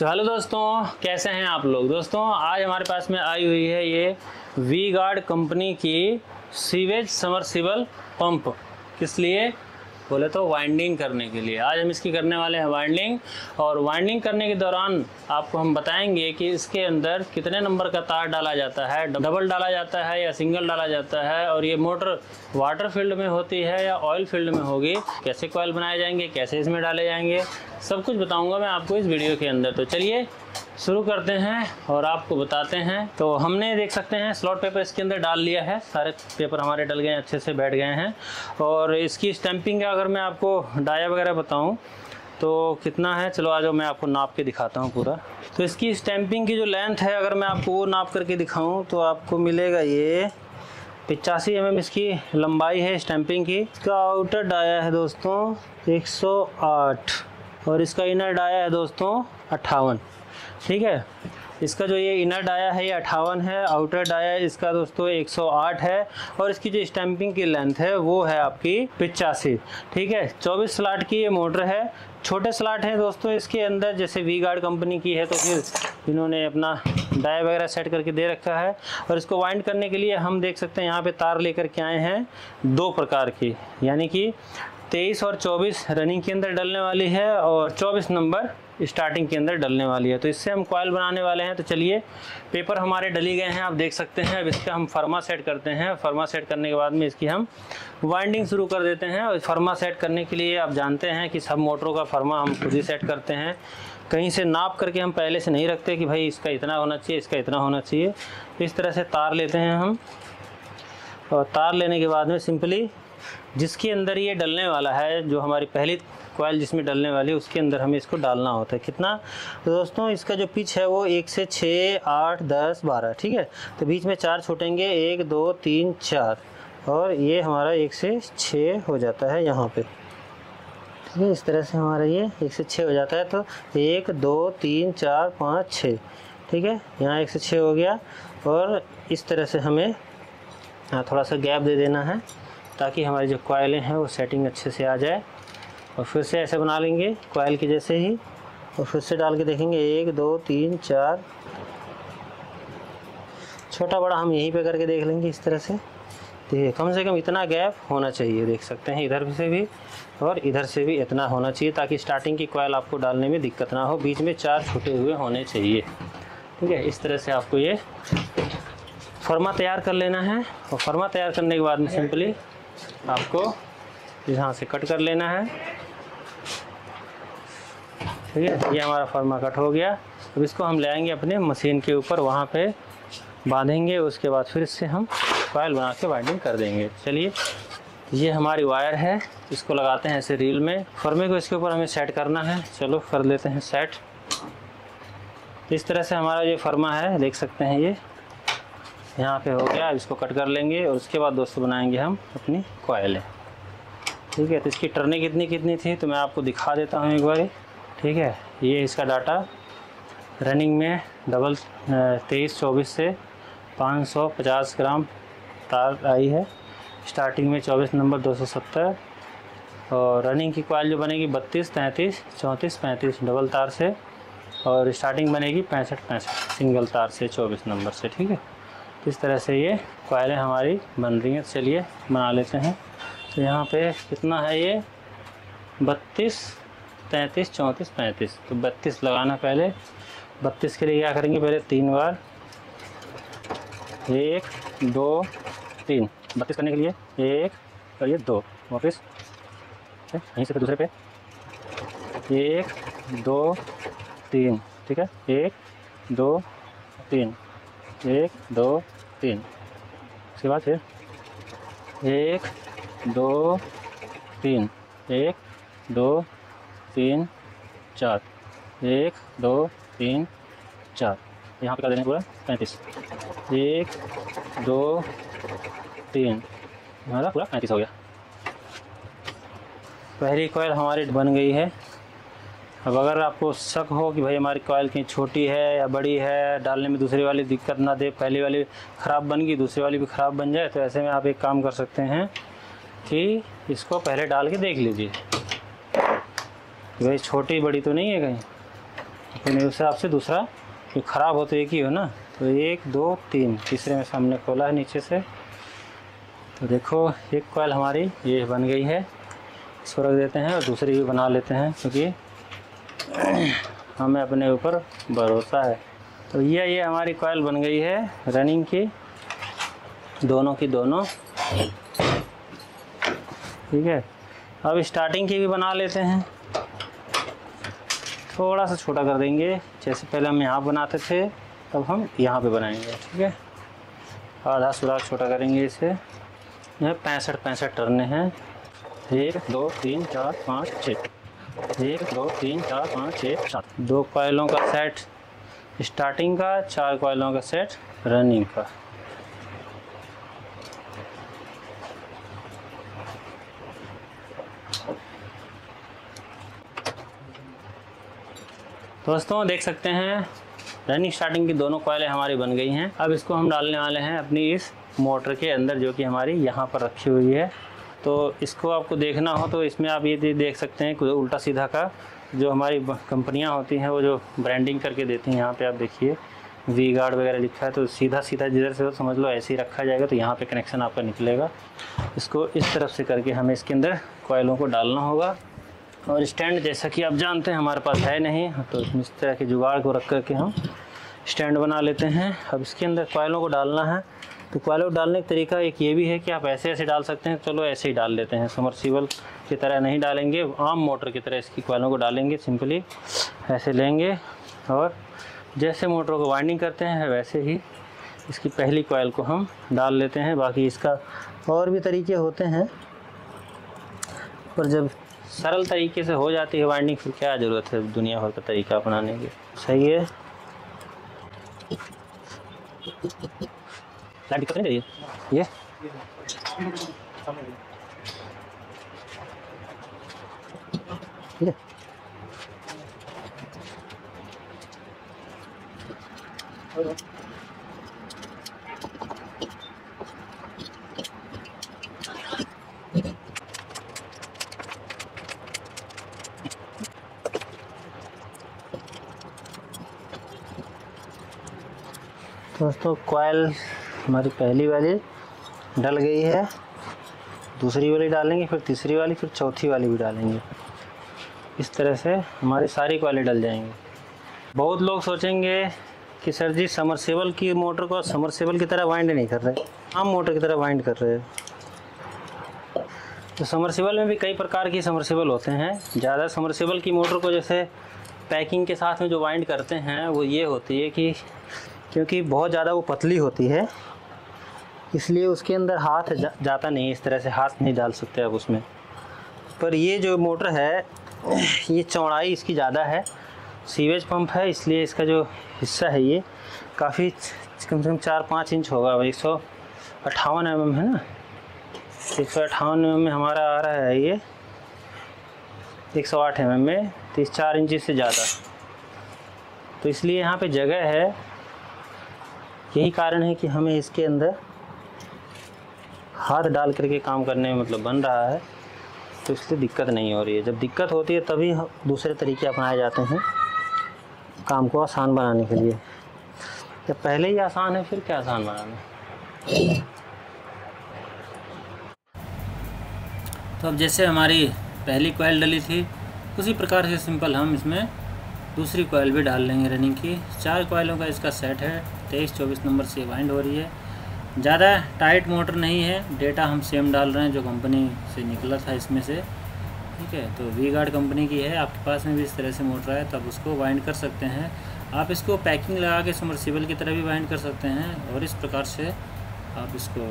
तो हेलो दोस्तों, कैसे हैं आप लोग? दोस्तों, आज हमारे पास में आई हुई है ये वी गार्ड कंपनी की सीवेज समरसिबल पंप किस लिए? बोले तो वाइंडिंग करने के लिए। आज हम इसकी करने वाले हैं वाइंडिंग और वाइंडिंग करने के दौरान आपको हम बताएँगे कि इसके अंदर कितने नंबर का तार डाला जाता है। डबल डाला जाता है या सिंगल डाला जाता है? और ये मोटर वाटर फ़ील्ड में होती है या ऑयल फ़ील्ड में होगी? कैसे कॉयल बनाए जाएँगे? कैसे इसमें डाले जाएँगे? सब कुछ बताऊँगा मैं आपको इस वीडियो के अंदर। तो चलिए, शुरू करते हैं और आपको बताते हैं। तो हमने, देख सकते हैं स्लॉट पेपर इसके अंदर डाल लिया है। सारे पेपर हमारे डल गए अच्छे से बैठ गए हैं। और इसकी स्टैंपिंग का अगर मैं आपको डाया वगैरह बताऊँ तो कितना है? चलो आज मैं आपको नाप के दिखाता हूँ पूरा। तो इसकी स्टैंपिंग की जो लेंथ है, अगर मैं आपको वो नाप करके दिखाऊँ तो आपको मिलेगा ये पिचासी एम इसकी लंबाई है स्टैंपिंग की। इसका आउटर डाया है दोस्तों 108 और इसका इनर डाया है दोस्तों अट्ठावन। ठीक है? इसका जो ये इनर डाया है, ये अट्ठावन है, आउटर डाया इसका दोस्तों 108 है और इसकी जो स्टैंपिंग की लेंथ है, वो है आपकी पिचासी। ठीक है? 24 स्लाट की ये मोटर है। छोटे स्लाट हैं दोस्तों इसके अंदर, जैसे वी गार्ड कंपनी की है तो फिर इन्होंने अपना डाया वगैरह सेट करके दे रखा है। और इसको वाइंड करने के लिए हम देख सकते हैं, यहाँ पे तार लेकर के आए हैं दो प्रकार की। यानी कि तेईस और चौबीस रनिंग के अंदर डलने वाली है और चौबीस नंबर स्टार्टिंग के अंदर डलने वाली है। तो इससे हम कॉयल बनाने वाले हैं। तो चलिए पेपर हमारे डली गए हैं। आप देख सकते हैं, अब इसका हम फर्मा सेट करते हैं। फर्मा सेट करने के बाद में इसकी हम वाइंडिंग शुरू कर देते हैं। और फर्मा सेट करने के लिए आप जानते हैं कि सब मोटरों का फर्मा हम खुद ही सेट करते हैं। कहीं से नाप करके हम पहले से नहीं रखते कि भाई इसका इतना होना चाहिए, इसका इतना होना चाहिए। इस तरह से तार लेते हैं हम। और तार लेने के बाद में सिंपली जिसके अंदर ये डलने वाला है, जो हमारी पहली कोयल जिसमें डलने वाली है, उसके अंदर हमें इसको डालना होता है। कितना? तो दोस्तों, इसका जो पिच है वो एक से छः आठ, दस, बारह, ठीक है? तो बीच में चार छूटेंगे, एक, दो, तीन, चार, और ये हमारा एक से छः हो जाता है यहाँ पे। ठीक है, इस तरह से हमारा ये एक से छः हो जाता है तो एक, दो, तीन, चार, पाँच छः ठीक है? यहाँ एक से छः हो गया, और इस तरह से हमें थोड़ा सा गैप दे देना है। ताकि हमारी जो कोयलें हैं वो सेटिंग अच्छे से आ जाए। और फिर से ऐसे बना लेंगे कोयल के जैसे ही। और फिर से डाल के देखेंगे, एक, दो, तीन, चार। छोटा बड़ा हम यहीं पे करके देख लेंगे इस तरह से। देखिए, कम से कम इतना गैप होना चाहिए, देख सकते हैं, इधर से भी और इधर से भी इतना होना चाहिए, ताकि स्टार्टिंग की कोयल आपको डालने में दिक्कत ना हो। बीच में चार छूटे हुए होने चाहिए। ठीक है, इस तरह से आपको ये फर्मा तैयार कर लेना है। और फर्मा तैयार करने के बाद में सिंपली आपको यहाँ से कट कर लेना है। ठीक है? ये हमारा फर्मा कट हो गया। अब इसको हम ले आएँगे अपने मशीन के ऊपर, वहाँ पे बांधेंगे, उसके बाद फिर इससे हम कॉयल बना के बाइंडिंग कर देंगे। चलिए, ये हमारी वायर है। इसको लगाते हैं ऐसे रील में। फर्मे को इसके ऊपर हमें सेट करना है। चलो, कर लेते हैं सेट इस तरह से हमारा ये फर्मा है, देख सकते हैं ये। यहाँ पे हो गया, इसको कट कर लेंगे और उसके बाद दोस्तों बनाएँगे हम अपनी कोयलें ठीक है तो इसकी टर्निंग कितनी कितनी थी तो मैं आपको दिखा देता हूँ एक बार। ठीक है, ये इसका डाटा रनिंग में डबल तेईस, चौबीस से 550 ग्राम तार आई है। स्टार्टिंग में 24 नंबर 270 और रनिंग की कॉयल जो बनेगी बत्तीस, तैंतीस, चौंतीस, पैंतीस डबल तार से और स्टार्टिंग बनेगी पैंसठ पैंसठ सिंगल तार से 24 नंबर से। ठीक है इस तरह से ये कॉयलें हमारी बन रही हैं, चलिए बना लेते हैं। तो यहाँ पे कितना है ये? बत्तीस, तैंतीस, चौंतीस, पैंतीस। तो बत्तीस लगाना पहले। बत्तीस के लिए क्या करेंगे पहले? तीन बार। एक, दो, तीन। बत्तीस करने के लिए एक और ये दो। वापस। यहीं से दूसरे पे। एक, दो, तीन। ठीक है? एक, दो, तीन। एक, दो, तीन। उसके बाद फिर एक, दो, तीन। एक, दो, तीन, चार। एक, दो, तीन, चार। यहाँ पे कर देंगे पूरा पैंतीस। एक, दो, तीन। हमारा पूरा पैंतीस हो गया। पहली कोयल हमारी बन गई है। अब अगर आपको शक हो कि भाई हमारी कॉयल कहीं छोटी है या बड़ी है, डालने में दूसरी वाली दिक्कत ना दे, पहली वाली ख़राब बन गई, दूसरी वाली भी ख़राब बन जाए तो ऐसे में आप एक काम कर सकते हैं कि इसको पहले डाल के देख लीजिए। भाई छोटी बड़ी तो नहीं है कहीं फिर मेरे हिसाब से दूसरा ये ख़राब हो तो एक ही हो ना। तो एक, दो, तीन, तीसरे में सामने खोला है नीचे से। तो देखो, एक कॉयल हमारी ये बन गई है, इसको रख देते हैं और दूसरी भी बना लेते हैं, क्योंकि हमें अपने ऊपर भरोसा है। तो ये ये हमारी कॉयल बन गई है रनिंग की। दोनों की दोनों। ठीक है? अब स्टार्टिंग की भी बना लेते हैं। थोड़ा सा छोटा कर देंगे। जैसे पहले हम यहाँ बनाते थे, तब हम यहाँ पे बनाएँगे। ठीक है? आधा सुराख छोटा करेंगे इसे। यह पैंसठ पैंसठ टर्ने हैं। एक, दो, तीन, चार, पाँच छः एक, दो, तीन, चार, पाँच, छः, सात। दो कोयलों का सेट स्टार्टिंग का, चार कोयलों का सेट रनिंग का। दोस्तों, देख सकते हैं रनिंग स्टार्टिंग की दोनों कोयलें हमारी बन गई हैं। अब इसको हम डालने वाले हैं अपनी इस मोटर के अंदर, जो कि हमारी यहाँ पर रखी हुई है। तो इसको आपको देखना हो तो इसमें आप ये देख सकते हैं उल्टा सीधा का जो हमारी कंपनियाँ होती हैं, वो जो ब्रांडिंग करके देती हैं, यहाँ पे आप देखिए वी गार्ड वगैरह लिखा है तो सीधा सीधा जिधर से समझ लो, ऐसे ही रखा जाएगा तो यहाँ पे कनेक्शन आपका निकलेगा। इसको इस तरफ़ से करके हमें इसके अंदर कोयलों को डालना होगा। और स्टैंड जैसा कि आप जानते हैं, हमारे पास है नहीं तो इस तरह के जुगाड़ को रख करके हम स्टैंड बना लेते हैं। अब इसके अंदर कोयलों को डालना है। तो कोयलों को डालने का तरीका एक ये भी है कि आप ऐसे ऐसे डाल सकते हैं, चलो ऐसे ही डाल लेते हैं। समरसीबल की तरह नहीं डालेंगे, आम मोटर की तरह इसकी कोयलों को डालेंगे सिंपली ऐसे लेंगे और जैसे मोटर को वाइंडिंग करते हैं, वैसे ही इसकी पहली कोयल को हम डाल लेते हैं। बाकी इसका और भी तरीके होते हैं, पर जब सरल तरीके से हो जाती है वाइंडिंग फिर क्या ज़रूरत है दुनिया भर का तरीका अपनाने की? सही है? लाइट दिक्कत नहीं रही ये ठीक है दोस्तों कोयल हमारी पहली वाली डल गई है। दूसरी वाली डालेंगे, फिर तीसरी वाली, फिर चौथी वाली भी डालेंगे। इस तरह से हमारी सारी क्वाली डल जाएँगी। बहुत लोग सोचेंगे कि सर जी समरसेबल की मोटर को समरसेबल की तरह वाइंड नहीं कर रहे। आम मोटर की तरह वाइंड कर रहे। तो समरसेबल में भी कई प्रकार की समरसेबल होते हैं। ज़्यादा समरसेबल की मोटर को जैसे पैकिंग के साथ में जो वाइंड करते हैं, वो ये होती है कि क्योंकि बहुत ज़्यादा वो पतली होती है। इसलिए उसके अंदर हाथ जा, जाता नहीं इस तरह से हाथ नहीं डाल सकते आप उसमें। पर ये जो मोटर है ये चौड़ाई इसकी ज़्यादा है सीवेज पंप है इसलिए इसका जो हिस्सा है ये काफ़ी कम से कम चार पाँच इंच होगा। एक सौ अट्ठावन एम है ना? एक सौ अट्ठावन एम में हमारा आ रहा है ये। एक सौ आठ एम में तीस चार इंच से ज़्यादा। तो इसलिए यहाँ पे जगह है। यही कारण है कि हमें इसके अंदर हाथ डाल करके काम करने में मतलब बन रहा है तो इसलिए दिक्कत नहीं हो रही है। जब दिक्कत होती है, तभी दूसरे तरीके अपनाए जाते हैं काम को आसान बनाने के लिए। जब पहले ही आसान है, फिर क्या आसान बनाना तो अब जैसे हमारी पहली कोयल डली थी, उसी प्रकार से सिंपल हम इसमें दूसरी कोयल भी डाल लेंगे रनिंग की। चार कोयलों का इसका सेट है, तेईस चौबीस नंबर से वाइंड हो रही है। ज़्यादा टाइट मोटर नहीं है, डेटा हम सेम डाल रहे हैं जो कंपनी से निकला था इसमें से। ठीक है तो वी गार्ड कंपनी की है, आपके पास में भी इस तरह से मोटर है तब उसको वाइंड कर सकते हैं। आप इसको पैकिंग लगा के समरसीबल की तरह भी वाइंड कर सकते हैं, और इस प्रकार से आप इसको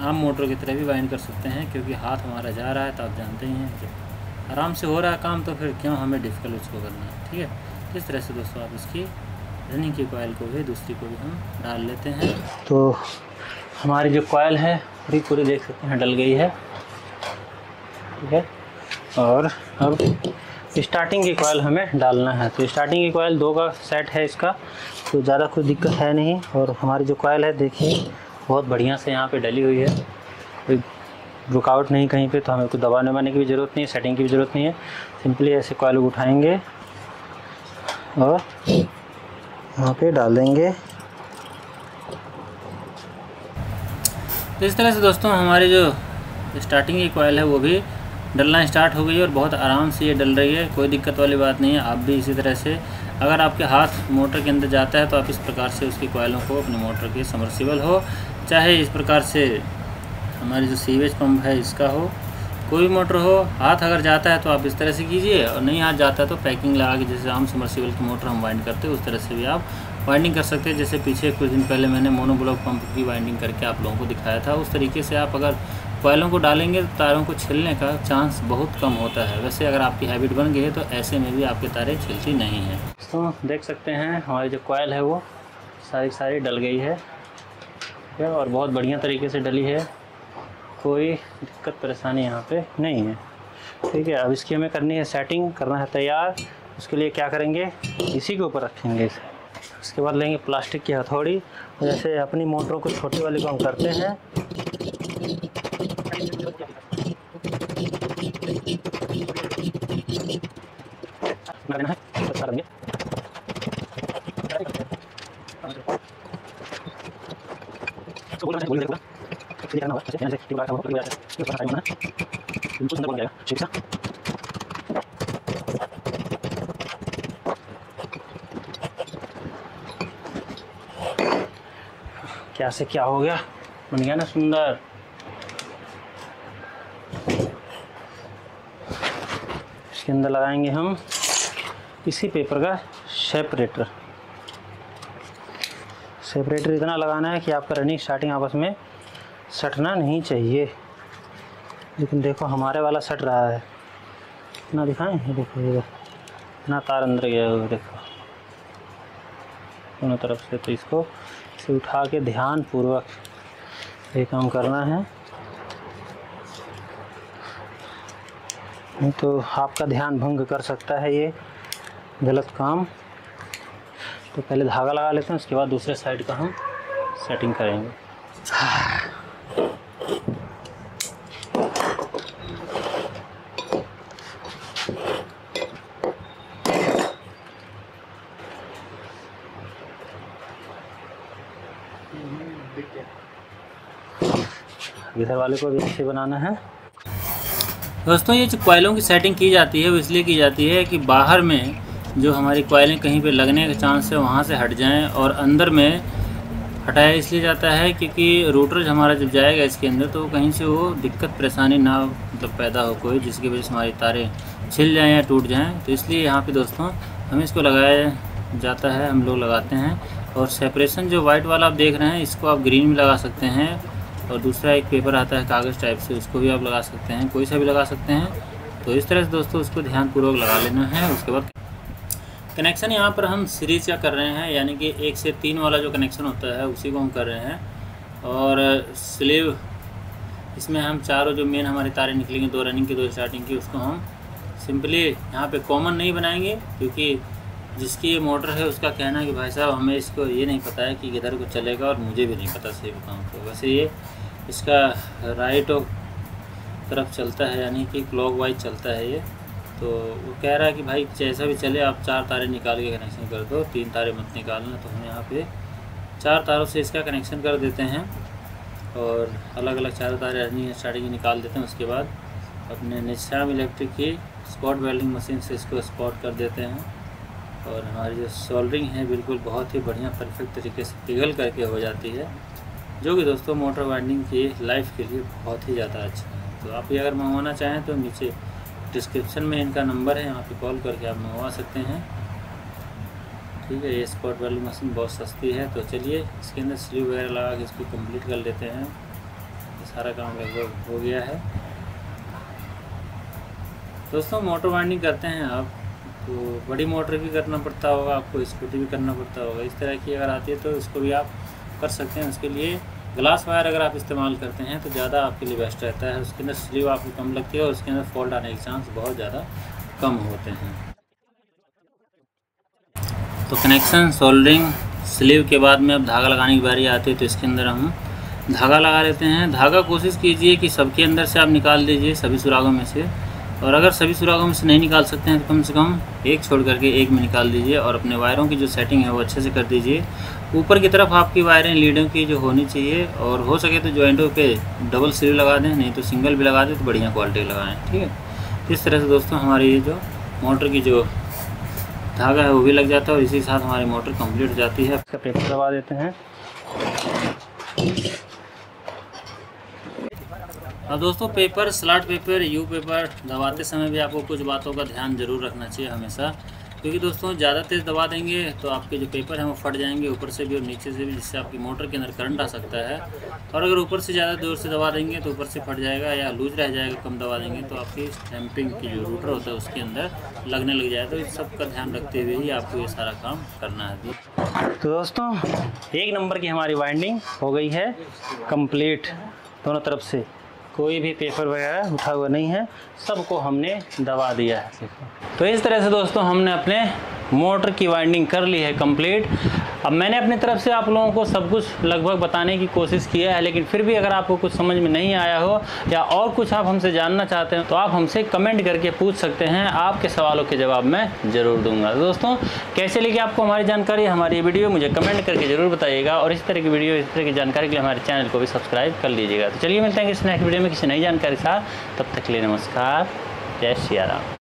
आम मोटर की तरह भी वाइंड कर सकते हैं, क्योंकि हाथ हमारा जा रहा है तो आप जानते ही हैं जब आराम से हो रहा है काम तो फिर क्यों हमें डिफ़िकल्ट उसको करना है। ठीक है, इस तरह से दोस्तों आप इसकी रनिंग की कोयल को भी, दूसरी को भी हम डाल लेते हैं। तो हमारी जो कोयल है पूरी पूरी देख सकते हैं, डल गई है। ठीक है? और अब स्टार्टिंग की कोयल हमें डालना है। तो स्टार्टिंग की कोयल दो का सेट है इसका तो ज़्यादा कोई दिक्कत है नहीं। और हमारी जो कॉयल है, देखिए, बहुत बढ़िया से यहाँ पे डली हुई है। कोई रुकावट नहीं कहीं पे तो हमें कोई दबाने वाने की भी ज़रूरत नहीं है सेटिंग की भी ज़रूरत नहीं है। सिंपली ऐसे कोयल उठाएँगे। और यहाँ पे डाल देंगे। तो इस तरह से दोस्तों हमारी जो स्टार्टिंग की कोयल है वो भी डलना स्टार्ट हो गई है और बहुत आराम से ये डल रही है। कोई दिक्कत वाली बात नहीं है, आप भी इसी तरह से अगर आपके हाथ मोटर के अंदर जाता है तो आप इस प्रकार से उसकी कोयलों को अपने मोटर के समरसिबल हो, चाहे इस प्रकार से हमारी जो सीवेज पंप है इसका हो। कोई भी मोटर हो, हाथ अगर जाता है तो आप इस तरह से कीजिए और नहीं हाथ जाता है तो पैकिंग लगा के जैसे हम समरसिबल की मोटर हम वाइंड करते हैं, उस तरह से भी आप वाइंडिंग कर सकते हैं। जैसे पीछे कुछ दिन पहले मैंने मोनोब्लॉक पंप की वाइंडिंग करके आप लोगों को दिखाया था, उस तरीके से आप अगर कोयलों को डालेंगे तो तारों को छिलने का चांस बहुत कम होता है। वैसे अगर आपकी हैबिट बन गई है तो ऐसे में भी आपके तारें छिलती नहीं हैं। तो देख सकते हैं, हमारी जो कोयल है वो सारी सारी डल गई है। और बहुत बढ़िया तरीके से डली है। कोई दिक्कत, परेशानी यहाँ पे नहीं है। ठीक है, अब इसकी हमें करनी है सेटिंग करना है तैयार। उसके लिए क्या करेंगे? इसी के ऊपर रखेंगे इसे। उसके बाद लेंगे प्लास्टिक की हथौड़ी। जैसे अपनी मोटरों को छोटी वाली को हम करते हैं। क्या से क्या हो गया? बन गया ना सुंदर। इसके अंदर लगाएँगे हम इसी पेपर का सेपरेटर सेपरेटर इतना लगाना है कि आपका रनिंग स्टार्टिंग आपस में सटना नहीं चाहिए। लेकिन देखो, हमारे वाला सट रहा है। इतना दिखाएँ? ये देखो, ये इतना तार अंदर गया हुआ देखो। दोनों तरफ़ से तो इसको, इसे उठा के ध्यान पूर्वक ये काम करना है। नहीं तो आपका ध्यान भंग कर सकता है ये गलत काम। तो पहले धागा लगा लेते हैं, उसके बाद दूसरे साइड का हम सेटिंग करेंगे। इधर वाले को भी अच्छे बनाना है। दोस्तों, ये जो कोयलों की सेटिंग की जाती है, वो इसलिए की जाती है कि बाहर में जो हमारी कोयलें कहीं पे लगने का चांस है, वहाँ से हट जाएँ और अंदर में हटाया इसलिए जाता है क्योंकि रोटर हमारा जब जाएगा इसके अंदर तो कहीं से वो दिक्कत, परेशानी ना मतलब पैदा हो कोई, जिसकी वजह से हमारी तारें छिल जाएँ या टूट जाएँ। तो इसलिए यहाँ पर दोस्तों, हमें इसको लगाया जाता है, हम लोग लगाते हैं। और सेपरेशन जो वाइट वाला आप देख रहे हैं, इसको आप ग्रीन में लगा सकते हैं। और दूसरा एक पेपर आता है कागज़ टाइप से, उसको भी आप लगा सकते हैं, कोई सा भी लगा सकते हैं। तो इस तरह से दोस्तों उसको ध्यानपूर्वक लगा लेना है, उसके बाद कनेक्शन यहाँ पर हम सीरीज़ का कर रहे हैं, यानी कि एक से तीन वाला जो कनेक्शन होता है, उसी को हम कर रहे हैं। और स्लीव इसमें हम चारों जो मेन हमारी तारें निकलेंगे, दो रनिंग की, दो स्टार्टिंग की, उसको हम सिंपली यहाँ पे कॉमन नहीं बनाएँगे, क्योंकि जिसकी ये मोटर है, उसका कहना है कि भाई साहब, हमें इसको ये नहीं पता है कि किधर को चलेगा और मुझे भी नहीं पता, सही बताऊँ तो। वैसे ये इसका राइट तरफ़ चलता है, यानी कि क्लॉक वाइज चलता है ये। तो वो कह रहा है कि भाई, जैसा भी चले, आप चार तारे निकाल के कनेक्शन कर दो, तीन तारे मत निकालना। तो हम यहाँ पे चार तारों से इसका कनेक्शन कर देते हैं और अलग अलग चार तारे अर्निंग स्टार्टिंग निकाल देते हैं। उसके बाद अपने निशाम इलेक्ट्रिक की स्पॉट वेल्डिंग मशीन से इसको स्पॉट कर देते हैं और हमारी जो सोल्डरिंग है, बिल्कुल बहुत ही बढ़िया परफेक्ट तरीके से पिघल करके हो जाती है। जो कि दोस्तों मोटर वाइंडिंग की लाइफ के लिए बहुत ही ज़्यादा अच्छा है। तो आप ये अगर मंगवाना चाहें तो नीचे डिस्क्रिप्शन में इनका नंबर है यहाँ पे कॉल करके आप मंगवा सकते हैं। ठीक है, ये स्पॉट वाली मशीन बहुत सस्ती है। तो चलिए, इसके अंदर स्लीव वगैरह लगा के इसको कंप्लीट कर लेते हैं। तो सारा काम लगभग हो गया है। दोस्तों, मोटर वाइंडिंग करते हैं आप। तो बड़ी मोटर भी करना पड़ता होगा, आपको स्कूटी भी करना पड़ता होगा। इस तरह की अगर आती है तो इसको भी आप कर सकते हैं, उसके लिए ग्लास वायर अगर आप इस्तेमाल करते हैं तो ज़्यादा आपके लिए बेस्ट रहता है। उसके अंदर स्लीव आपको कम लगती है और उसके अंदर फॉल्ट आने के चांस बहुत ज़्यादा कम होते हैं। तो कनेक्शन सोल्डरिंग स्लीव के बाद में अब धागा लगाने की बारी आती है तो इसके अंदर हम धागा लगा लेते हैं। धागा कोशिश कीजिए कि सबके अंदर से आप निकाल दीजिए, सभी सुरागों में से। और अगर सभी सुराखों में से नहीं निकाल सकते हैं तो कम से कम एक छोड़ करके एक में निकाल दीजिए और अपने वायरों की जो सेटिंग है, वो अच्छे से कर दीजिए। ऊपर की तरफ़ आपकी वायरें लीडों की जो होनी चाहिए और हो सके तो जॉइंटों पे डबल स्लीव लगा दें, नहीं तो सिंगल भी लगा दें तो बढ़िया क्वालिटी लगाएँ, ठीक है? इस तरह से दोस्तों हमारी ये जो मोटर की जो धागा है वो भी लग जाता है और इसी के साथ हमारी मोटर कंप्लीट हो जाती है। इसका पेपर दबा देते हैं। और दोस्तों paper slot paper you paper दबाते समय भी आपको कुछ बातों का ध्यान ज़रूर रखना चाहिए हमेशा। क्योंकि दोस्तों, ज़्यादा तेज़ दबा देंगे तो आपके जो पेपर हैं वो फट जाएँगे ऊपर से भी और नीचे से भी, जिससे आपकी मोटर के अंदर करंट आ सकता है। और अगर ऊपर से ज़्यादा ज़ोर से दबा देंगे तो ऊपर से फट जाएगा या लूज रह जाएगा, कम दबा देंगे तो आपकी स्टैंपिंग की जो रूटर होता है उसके अंदर लगने लग जाए। तो इस सब का ध्यान रखते हुए ही आपको ये सारा काम करना है। तो दोस्तों, एक नंबर की हमारी वाइंडिंग हो गई है कंप्लीट दोनों तरफ़ से। कोई भी पेपर वगैरह उठा हुआ नहीं है, सबको हमने दबा दिया है। तो इस तरह से दोस्तों हमने अपने मोटर की वाइंडिंग कर ली है कंप्लीट। अब मैंने अपनी तरफ़ से आप लोगों को सब कुछ लगभग बताने की कोशिश किया है, लेकिन फिर भी अगर आपको कुछ समझ में नहीं आया हो या और कुछ आप हमसे जानना चाहते हैं तो आप हमसे कमेंट करके पूछ सकते हैं। आपके सवालों के जवाब मैं ज़रूर दूँगा। तो दोस्तों, कैसे लगी आपको हमारी जानकारी? हमारी वीडियो मुझे कमेंट करके ज़रूर बताइएगा और इस तरह की वीडियो, इस तरह की जानकारी के लिए हमारे चैनल को भी सब्सक्राइब कर लीजिएगा। तो चलिए मिलते हैं किसी नेक्स्ट वीडियो में किसी नई जानकारी के साथ। तब तक के लिए नमस्कार। जय श्री राम।